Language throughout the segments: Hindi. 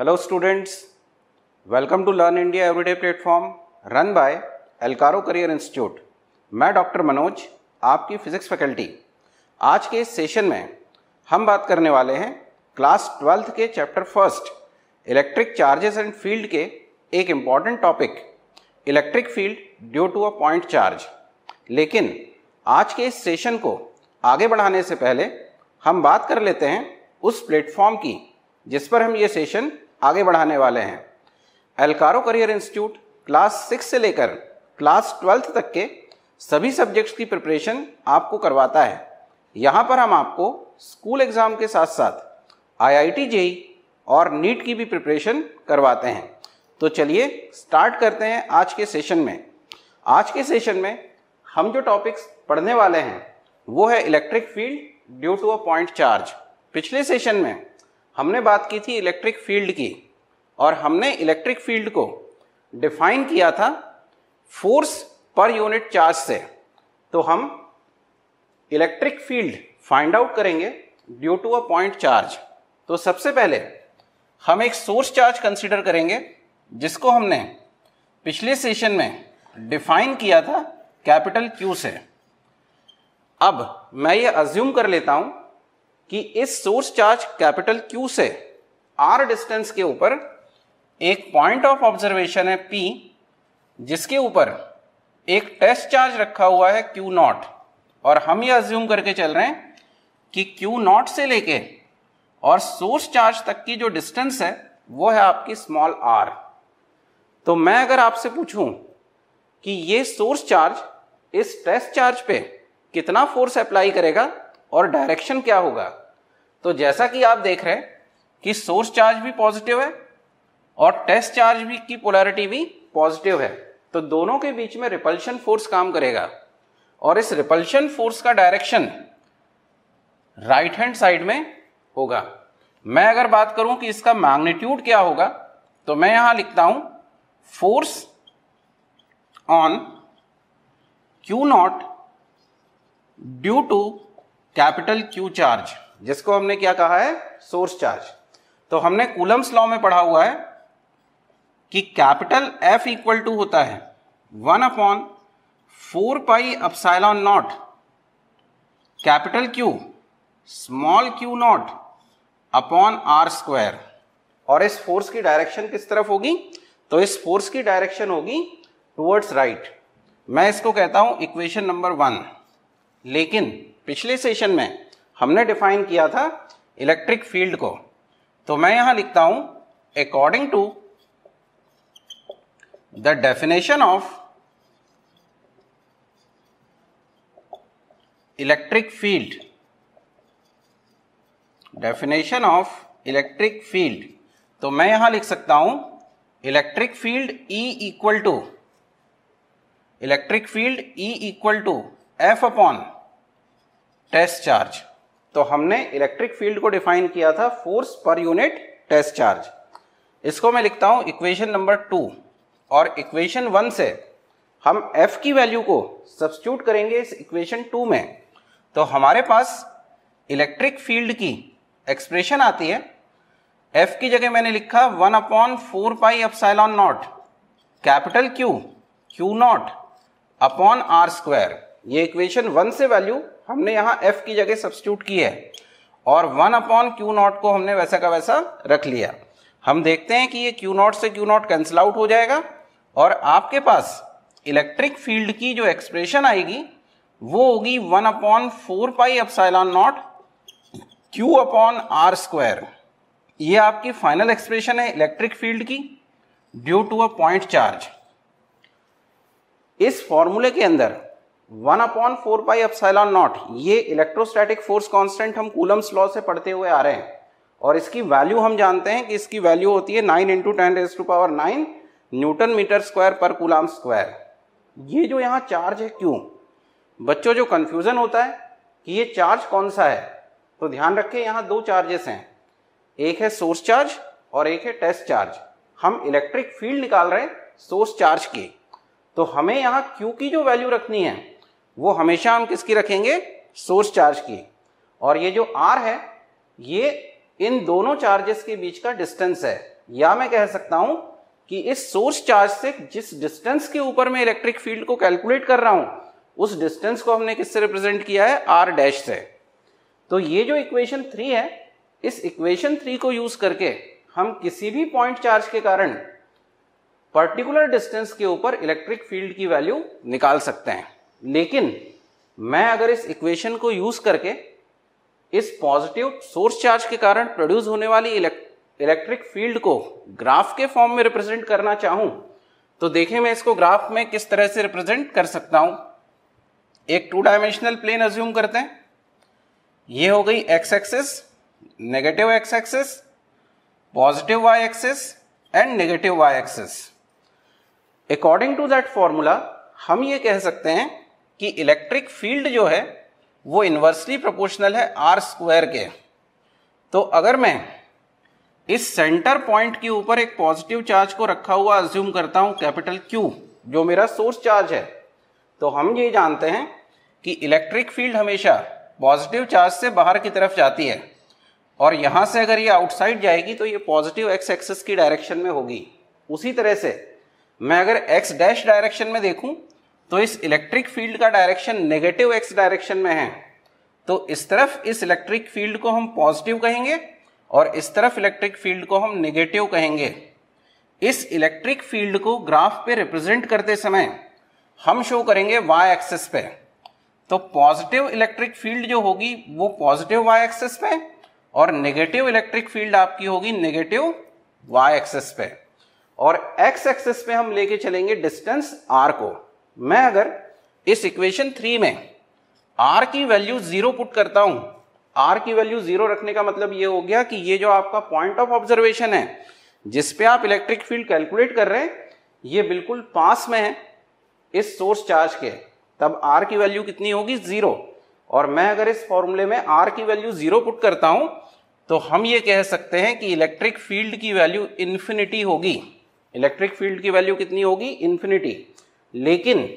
Hello students, welcome to Learn India Everyday platform run by एलकारो करियर इंस्टीट्यूट मैं डॉक्टर मनोज आपकी फिजिक्स फैकल्टी आज के इस सेशन में हम बात करने वाले हैं क्लास ट्वेल्थ के chapter first electric charges and field के एक important topic electric field due to a point charge लेकिन आज के इस सेशन को आगे बढ़ाने से पहले हम बात कर लेते हैं उस प्लेटफॉर्म की जिस पर हम ये सेशन आगे बढ़ाने वाले हैं। एलकारो करियर इंस्टीट्यूट, क्लास सिक्स से लेकर क्लास ट्वेल्थ तक के सभी सब्जेक्ट्स की प्रिपरेशन आपको करवाता है। यहाँ पर हम आपको स्कूल एग्ज़ाम के साथ साथ आईआईटी जेई और नीट की भी प्रिपरेशन करवाते हैं। तो चलिए स्टार्ट करते हैं आज के सेशन में। आज के सेशन में हम जो टॉपिक्स पढ़ने वाले हैं, वो है electric field due to a point charge. पिछले सेशन में हमने बात की थी इलेक्ट्रिक फ़ील्ड की। और हमने इलेक्ट्रिक फ़ील्ड को डिफाइन किया था फोर्स पर यूनिट चार्ज से। तो हम इलेक्ट्रिक फ़ील्ड फाइंड आउट करेंगे due to a point charge तो सबसे पहले हम एक सोर्स चार्ज कंसीडर करेंगे, जिसको हमने पिछले सेशन में डिफाइन किया था कैपिटल क्यू से। अब मैं ये अज्यूम कर लेता हूँ कि इस सोर्स चार्ज कैपिटल क्यू से आर डिस्टेंस के ऊपर एक पॉइंट ऑफ़ ऑब्जर्वेशन है पी जिसके ऊपर एक टेस्ट चार्ज रखा हुआ है क्यू नॉट और हम ये अज्यूम करके चल रहे हैं कि क्यू नॉट से लेके और सोर्स चार्ज तक की जो डिस्टेंस है, वो है आपकी स्मॉल आर तो मैं अगर आपसे पूछूँ कि ये सोर्स चार्ज इस टेस्ट चार्ज पे कितना फोर्स अप्लाई करेगा और डायरेक्शन क्या होगा? तो जैसा कि आप देख रहे हैं कि सोर्स चार्ज भी पॉजिटिव है और टेस्ट चार्ज भी की पोलैरिटी भी पॉजिटिव है। तो दोनों के बीच में रिपल्शन फोर्स काम करेगा। और इस रिपल्शन फोर्स का डायरेक्शन राइट हैंड साइड में होगा। मैं अगर बात करूँ कि इसका मैग्नीट्यूड क्या होगा तो मैं यहाँ लिखता हूँ, force on Q naught due to capital Q charge, जिसको हमने क्या कहा है? Source charge. तो हमने कूलम्स लॉ में पढ़ा हुआ है कि कैपिटल एफ़ इक्वल टू होता है one upon four pi epsilon naught. Capital Q small Q naught upon R square और इस फोर्स की डायरेक्शन किस तरफ़ होगी? तो इस फोर्स की डायरेक्शन होगी टुवर्ड्स राइट। मैं इसको कहता हूँ इक्वेशन नंबर वन। लेकिन पिछले सेशन में हमने डिफाइन किया था इलेक्ट्रिक फ़ील्ड को। तो मैं यहाँ लिखता हूँ according to the definition of electric field definition of electric field तो मैं यहाँ लिख सकता हूँ electric field E equal to electric field E equal to F upon test charge तो हमने इलेक्ट्रिक फ़ील्ड को डिफाइन किया था force per unit test charge इसको मैं लिखता हूँ इक्वेशन नंबर टू और इक्वेशन वन से हम एफ़ की वैल्यू को सब्सिट्यूट करेंगे इस इक्वेशन टू में। तो हमारे पास इलेक्ट्रिक फ़ील्ड की एक्सप्रेशन आती है। एफ़ की जगह मैंने लिखा one upon four pi epsilon naught capital Q Q naught upon R square ये इक्वेशन वन से वैल्यू हमने यहाँ एफ़ की जगह सब्सिट्यूट की है और वन अपॉन क्यू नॉट को हमने वैसा का वैसा रख लिया। हम देखते हैं कि ये क्यू नॉट से क्यू नॉट कैंसिल आउट हो जाएगा और आपके पास इलेक्ट्रिक फ़ील्ड की जो एक्सप्रेशन आएगी, वो होगी one upon four pi epsilon naught q upon r square ये आपकी फाइनल एक्सप्रेशन है इलेक्ट्रिक फ़ील्ड की due to a point charge इस फॉर्मूले के अंदर one upon four pi epsilon naught ये इलेक्ट्रोस्टैटिक फोर्स कांस्टेंट हम कूलम्स लॉ से पढ़ते हुए आ रहे हैं। और इसकी वैल्यू हम जानते हैं कि इसकी वैल्यू होती है nine into ten raise to power nine newton metre square पर कूलाम स्क्वायर ये जो यहाँ चार्ज है क्यों? बच्चों, जो कंफ्यूजन होता है कि ये चार्ज कौन सा है तो ध्यान रखें यहाँ दो चार्जेस हैं। एक है सोर्स चार्ज और एक है टेस्ट चार्ज हम इलेक्ट्रिक फ़ील्ड निकाल रहे हैं सोर्स चार्ज की। तो हमें यहाँ क्यू की जो वैल्यू रखनी है, वो हमेशा हम किसकी रखेंगे? सोर्स चार्ज की। और ये जो आर है, ये इन दोनों चार्जेस के बीच का डिस्टेंस है। या मैं कह सकता हूँ कि इस सोर्स चार्ज से जिस डिस्टेंस के ऊपर मैं इलेक्ट्रिक फ़ील्ड को कैलकुलेट कर रहा हूँ, उस डिस्टेंस को हमने किससे रिप्रेजेंट किया है? आर डैश से। तो ये जो इक्वेशन थ्री है, इस इक्वेशन थ्री को यूज़ करके हम किसी भी पॉइंट चार्ज के कारण पर्टिकुलर डिस्टेंस के ऊपर इलेक्ट्रिक फ़ील्ड की वैल्यू निकाल सकते हैं। लेकिन मैं अगर इस इक्वेशन को यूज़ करके इस पॉजिटिव सोर्स चार्ज के कारण प्रोड्यूस होने वाली इलेक्ट्रिक फ़ील्ड को ग्राफ के फॉर्म में रिप्रेजेंट करना चाहूँ तो देखें मैं इसको ग्राफ में किस तरह से रिप्रेजेंट कर सकता हूँ। एक टू डायमेंशनल प्लेन अज्यूम करते हैं। ये हो गई X axis negative X axis positive Y axis and negative Y axis according to that formula हम ये कह सकते हैं कि इलेक्ट्रिक फ़ील्ड जो है वो इन्वर्सली प्रोपोर्शनल है आर स्क्वायर के। तो अगर मैं इस सेंटर पॉइंट के ऊपर एक पॉजिटिव चार्ज को रखा हुआ अज्यूम करता हूँ कैपिटल क्यू जो मेरा सोर्स चार्ज है तो हम ये जानते हैं कि इलेक्ट्रिक फ़ील्ड हमेशा पॉजिटिव चार्ज से बाहर की तरफ़ जाती है। और यहाँ से अगर ये आउटसाइड जाएगी तो ये पॉजिटिव एक्स एक्सेस की डायरेक्शन में होगी। उसी तरह से मैं अगर एक्स डैश डायरेक्शन में देखूँ तो इस इलेक्ट्रिक फ़ील्ड का डायरेक्शन नेगेटिव एक्स डायरेक्शन में है। तो इस तरफ़ इस इलेक्ट्रिक फ़ील्ड को हम पॉजिटिव कहेंगे और इस तरफ़ इलेक्ट्रिक फ़ील्ड को हम नेगेटिव कहेंगे। इस इलेक्ट्रिक फ़ील्ड को ग्राफ पे रिप्रेजेंट करते समय हम शो करेंगे वाई एक्सेस पे। तो पॉजिटिव इलेक्ट्रिक फ़ील्ड जो होगी वो पॉजिटिव वाई एक्सेस पे और नेगेटिव इलेक्ट्रिक फ़ील्ड आपकी होगी नेगेटिव वाई एक्सेस पे। और एक्स एक्सेस पे हम लेके चलेंगे डिस्टेंस आर को। मैं अगर इस इक्वेशन थ्री में आर की वैल्यू ज़ीरो पुट करता हूँ आर की वैल्यू ज़ीरो रखने का मतलब ये हो गया कि ये जो आपका पॉइंट ऑफ़ ऑब्जर्वेशन है, जिस पे आप इलेक्ट्रिक फ़ील्ड कैलकुलेट कर रहे हैं, ये बिल्कुल पास में है, इस सोर्स चार्ज के। तब आर की वैल्यू कितनी होगी? ज़ीरो और मैं अगर इस फॉर्मूले में आर की वैल्यू ज़ीरो पुट करता हूँ तो हम ये कह सकते हैं कि इलेक्ट्रिक फ़ील्ड की वैल्यू इन्फिनिटी होगी। इलेक्ट्रिक फ़ील्ड की वैल्यू कितनी होगी? इन्फिनिटी लेकिन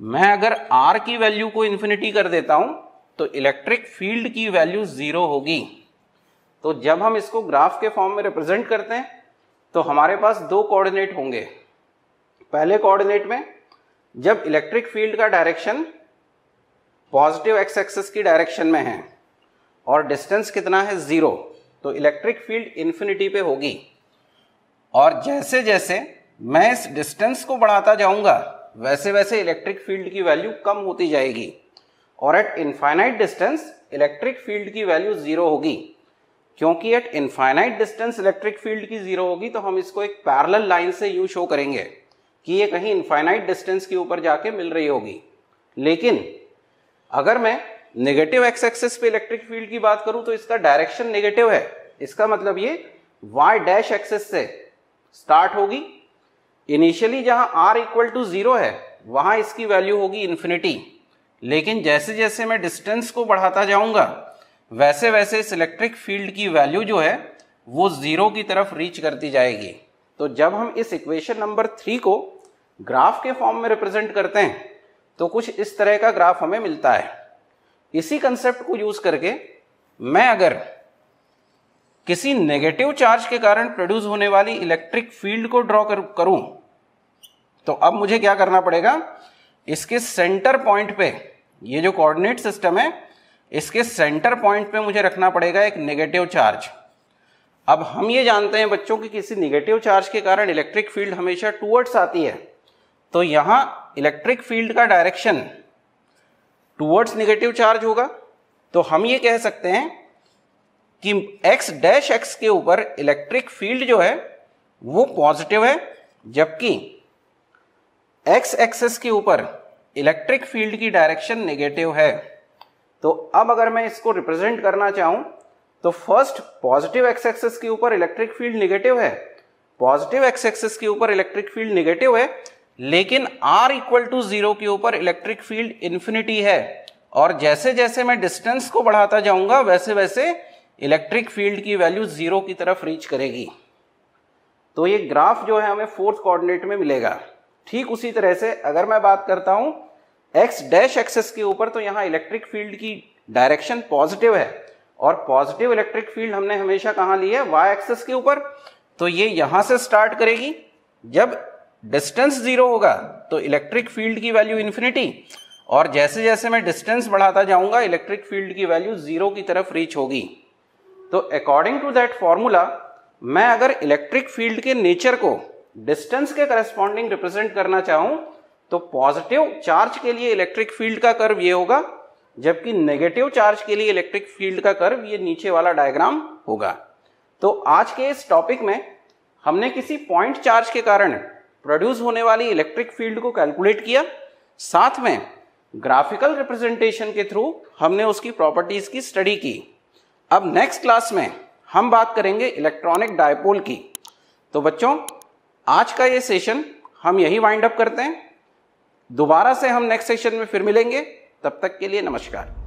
मैं अगर आर की वैल्यू को इन्फिनिटी कर देता हूँ तो इलेक्ट्रिक फ़ील्ड की वैल्यू ज़ीरो होगी। तो जब हम इसको ग्राफ के फॉर्म में रिप्रेजेंट करते हैं तो हमारे पास दो कोऑर्डिनेट होंगे। पहले कोऑर्डिनेट में जब इलेक्ट्रिक फ़ील्ड का डायरेक्शन पॉजिटिव एक्स एक्सिस की डायरेक्शन में है और डिस्टेंस कितना है? ज़ीरो तो इलेक्ट्रिक फ़ील्ड इन्फिनिटी पे होगी। और जैसे जैसे मैं इस डिस्टेंस को बढ़ाता जाऊँगा वैसे वैसे इलेक्ट्रिक फ़ील्ड की वैल्यू कम होती जाएगी और at infinite distance electric field की वैल्यू ज़ीरो होगी। क्योंकि at infinite distance electric field की ज़ीरो होगी तो हम इसको एक पैरेलल लाइन से यू शो करेंगे कि ये कहीं इनफाइनाइट डिस्टेंस के ऊपर जाके मिल रही होगी। लेकिन अगर मैं नेगेटिव एक्स एक्सिस पे इलेक्ट्रिक फ़ील्ड की बात करूँ तो इसका डायरेक्शन नेगेटिव है। इसका मतलब ये वाई डैश एक्सिस से स्टार्ट होगी इनिशियली जहाँ आर इक्वल टू ज़ीरो है, वहाँ इसकी वैल्यू होगी इन्फिनिटी लेकिन जैसे जैसे मैं डिस्टेंस को बढ़ाता जाऊँगा, वैसे वैसे इस इलेक्ट्रिक फ़ील्ड की वैल्यू जो है, वो ज़ीरो की तरफ़ रीच करती जाएगी. तो जब हम इस इक्वेशन नंबर थ्री को ग्राफ के फॉर्म में रिप्रेजेंट करते हैं तो कुछ इस तरह का ग्राफ हमें मिलता है. इसी कंसेप्ट को यूज़ करके मैं अगर किसी नेगेटिव चार्ज के कारण प्रोड्यूस होने वाली इलेक्ट्रिक फ़ील्ड को ड्रॉ कर, करूँ तो अब मुझे क्या करना पड़ेगा? इसके सेंटर पॉइंट पे ये जो कोऑर्डिनेट सिस्टम है इसके सेंटर पॉइंट पे मुझे रखना पड़ेगा एक नेगेटिव चार्ज अब हम ये जानते हैं बच्चों की किसी नेगेटिव चार्ज के कारण इलेक्ट्रिक फ़ील्ड हमेशा टूवर्ड्स आती है। तो यहाँ इलेक्ट्रिक फ़ील्ड का डायरेक्शन टूवर्ड्स नेगेटिव चार्ज होगा। तो हम ये कह सकते हैं कि x डैश एक्स के ऊपर इलेक्ट्रिक फ़ील्ड जो है, वो पॉजिटिव है, जबकि x एक्सेस के ऊपर इलेक्ट्रिक फ़ील्ड की डायरेक्शन नेगेटिव है। तो अब अगर मैं इसको रिप्रेजेंट करना चाहूँ तो फ़र्स्ट पॉजिटिव एक्स एक्सेस के ऊपर इलेक्ट्रिक फ़ील्ड नेगेटिव है। पॉजिटिव एक्स एक्सेस के ऊपर इलेक्ट्रिक फ़ील्ड नेगेटिव है, लेकिन r इक्वल टू ज़ीरो के ऊपर इलेक्ट्रिक फ़ील्ड इंफिनिटी है। और जैसे जैसे मैं डिस्टेंस को बढ़ाता जाऊँगा वैसे वैसे इलेक्ट्रिक फ़ील्ड की वैल्यू ज़ीरो की तरफ़ रीच करेगी। तो ये ग्राफ जो है हमें फोर्थ कोऑर्डिनेट में मिलेगा। ठीक उसी तरह से अगर मैं बात करता हूँ एक्स डैश एक्सेस के ऊपर तो यहाँ इलेक्ट्रिक फ़ील्ड की डायरेक्शन पॉजिटिव है। और पॉजिटिव इलेक्ट्रिक फ़ील्ड हमने हमेशा कहाँ ली है? वाई एक्सेस के ऊपर। तो ये यहाँ से स्टार्ट करेगी। जब डिस्टेंस ज़ीरो होगा तो इलेक्ट्रिक फ़ील्ड की वैल्यू इन्फिनिटी और जैसे जैसे मैं डिस्टेंस बढ़ाता जाऊँगा इलेक्ट्रिक फ़ील्ड की वैल्यू ज़ीरो की तरफ़ रीच होगी। तो अकॉर्डिंग टू दैट फॉर्मूला मैं अगर इलेक्ट्रिक फ़ील्ड के नेचर को डिस्टेंस के करस्पॉन्डिंग रिप्रेजेंट करना चाहूँ तो पॉजिटिव चार्ज के लिए इलेक्ट्रिक फ़ील्ड का कर्व ये होगा, जबकि नेगेटिव चार्ज के लिए इलेक्ट्रिक फ़ील्ड का कर्व ये नीचे वाला डायग्राम होगा। तो आज के इस टॉपिक में हमने किसी पॉइंट चार्ज के कारण प्रोड्यूस होने वाली इलेक्ट्रिक फ़ील्ड को कैलकुलेट किया। साथ में ग्राफिकल रिप्रेजेंटेशन के थ्रू हमने उसकी प्रॉपर्टीज़ की स्टडी की। अब नेक्स्ट क्लास में हम बात करेंगे इलेक्ट्रॉनिक डायपोल की। तो बच्चों, आज का ये सेशन हम यही वाइंड अप करते हैं। दोबारा से हम नेक्स्ट सेशन में फिर मिलेंगे। तब तक के लिए नमस्कार।